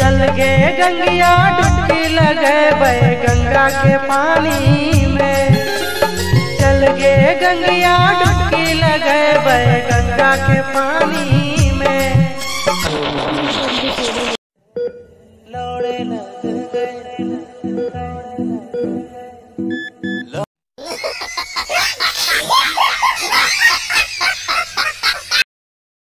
चल गए गंगिया डुबकी लगे बे गंगा के पानी में चल गए गंगिया डुबकी लगे बे गंगा के पानी में लौड़े न गए